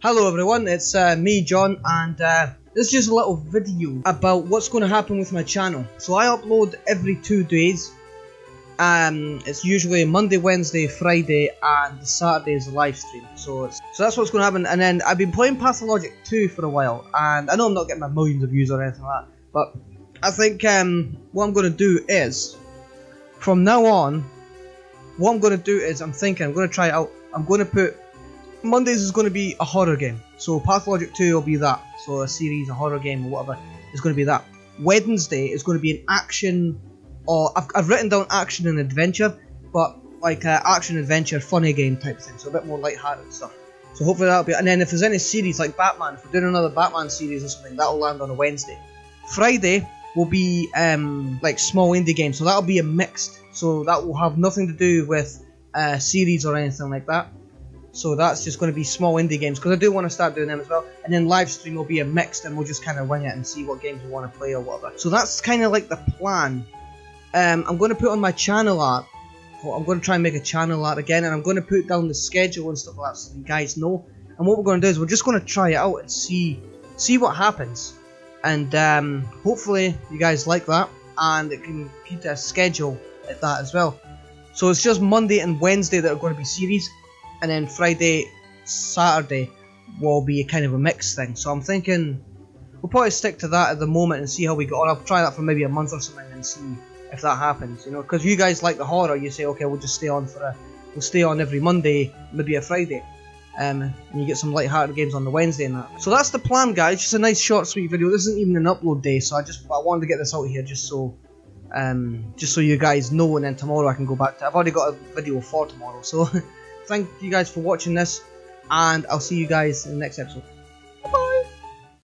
Hello everyone, it's uh, me John and uh, this is just a little video about what's going to happen with my channel. So I upload every two days. Um, it's usually Monday, Wednesday, Friday and Saturday is a live stream. So so that's what's going to happen. And then I've been playing Pathologic 2 for a while and I know I'm not getting my millions of views or anything like that. But I think um, what I'm going to do is from now on what I'm going to do is I'm thinking I'm going to try out. I'm going to put Mondays is going to be a horror game. So Pathologic 2 will be that. So a series, a horror game or whatever is going to be that. Wednesday is going to be an action or I've, I've written down action and adventure, but like action adventure funny game type thing. So a bit more light-hearted stuff. So hopefully that'll be. And then if there's any series like Batman, if we're doing another Batman series or something, that'll land on a Wednesday. Friday will be um, like small indie games. So that'll be a mixed. So that will have nothing to do with uh, series or anything like that. So that's just going to be small indie games because I do want to start doing them as well. And then live stream will be a mix, and we'll just kind of wing it and see what games we want to play or whatever. So that's kind of like the plan. Um, I'm going to put on my channel art. I'm going to try and make a channel art again, and I'm going to put down the schedule and stuff like that so you guys know. And what we're going to do is we're just going to try it out and see see what happens. And um, hopefully you guys like that, and it can keep a schedule at that as well. So it's just Monday and Wednesday that are going to be series, and then Friday, Saturday will be kind of a mixed thing. So I'm thinking we'll probably stick to that at the moment and see how we go on. I'll try that for maybe a month or something and see if that happens. You know, because you guys like the horror, you say okay, we'll just stay on for a, we'll stay on every Monday, maybe a Friday. Um, and you get some light-hearted games on the Wednesday and that. So that's the plan, guys. Just a nice, short, sweet video. This isn't even an upload day, so I just I wanted to get this out here just so, um, just so you guys know. And then tomorrow I can go back to. I've already got a video for tomorrow, so thank you guys for watching this, and I'll see you guys in the next episode.